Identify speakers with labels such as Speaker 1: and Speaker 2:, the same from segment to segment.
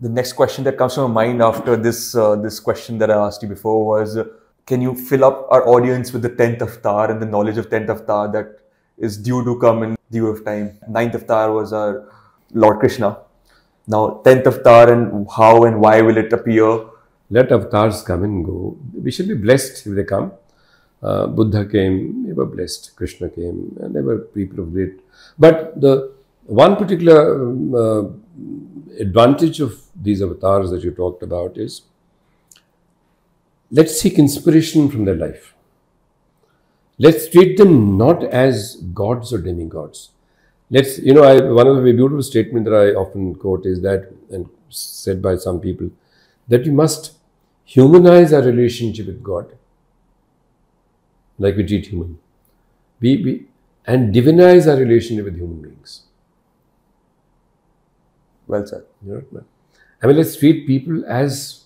Speaker 1: The next question that comes to my mind after this uh, this question that I asked you before was, uh, can you fill up our audience with the tenth avatar and the knowledge of tenth avatar that is due to come in due of time? Ninth avatar was our Lord Krishna. Now tenth avatar and how and why will it appear?
Speaker 2: Let avatars come and go. We should be blessed if they come. Uh, Buddha came, they were blessed. Krishna came, and they were people of great. But the one particular um, uh, advantage of these avatars that you talked about is let's seek inspiration from their life. Let's treat them not as gods or demigods. Let's, you know, I, one of the beautiful statement that I often quote is that, and said by some people, that we must humanize our relationship with God, like we treat human. We, we, and divinize our relationship with human beings.
Speaker 1: Well said.
Speaker 2: You know, I mean, let's treat people as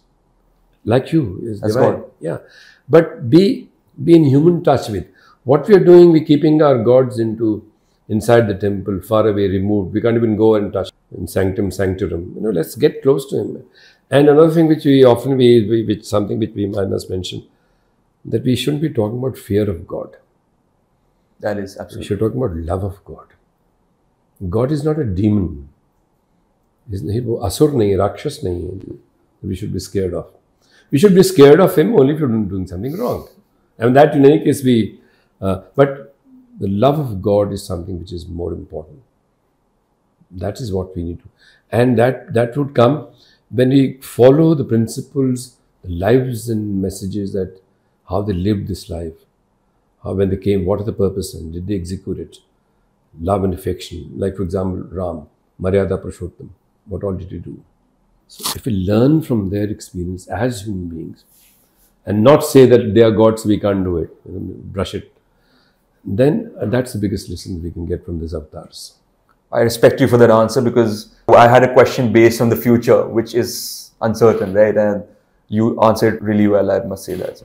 Speaker 2: like you, is
Speaker 1: As
Speaker 2: divine.
Speaker 1: God.
Speaker 2: Yeah, but be be in human touch with what we are doing. We're keeping our gods into inside the temple, far away, removed. We can't even go and touch in sanctum sanctorum. You know, let's get close to him. And another thing which we often we, we which something which we I must mention that we shouldn't be talking about fear of God.
Speaker 1: That is
Speaker 2: We
Speaker 1: absolutely.
Speaker 2: should talk about love of God. God is not a demon. वो असुर नहीं राक्षस नहीं है we should be of. Of we should be scared of him only you doing something wrong and that in any case we but the love of God is something which is more important that is what we need to and that that would come when we follow the principles, lives and messages that how they lived this life, how when they came, what are the purpose and did they execute it? Love and affection, like for example, Ram, Maryada Purushottam. What all did he do? So if we learn from their experience as human beings, and not say that they are gods, we can't do it, you know, brush it, then that's the biggest lesson we can get from these avatars.
Speaker 1: I respect you for that answer because I had a question based on the future, which is uncertain, right? And you answered really well, I must say that.